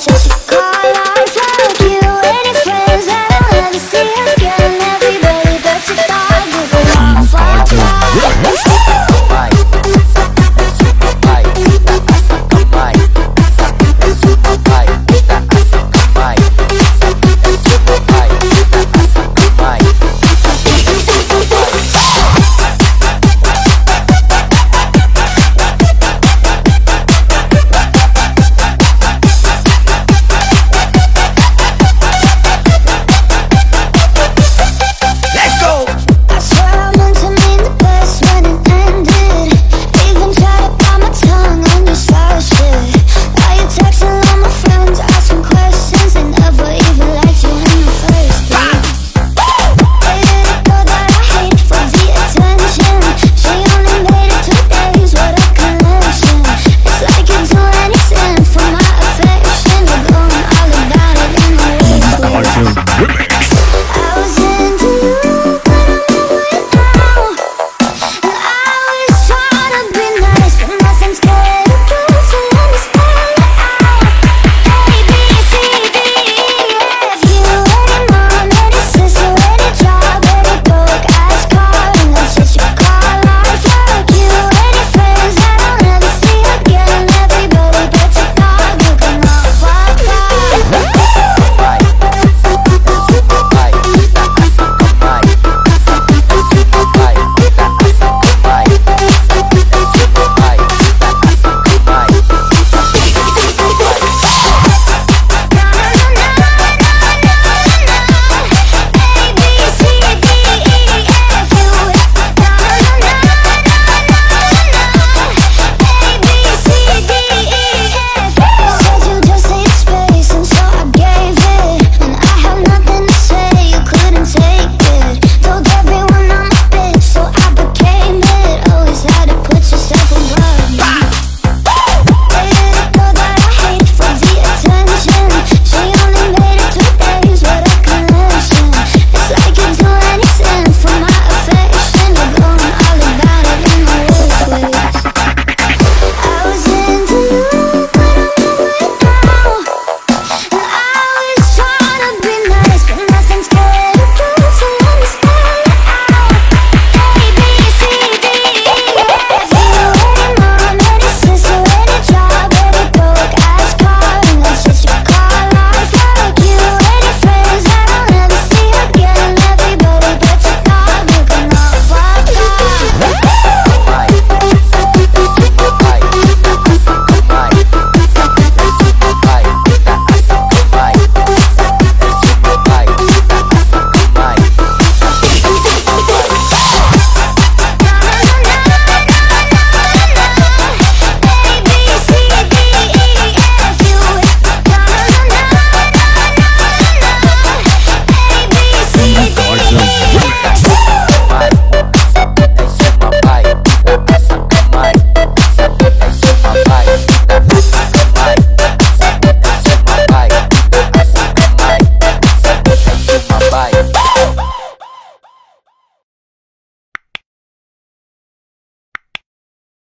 Sasha, she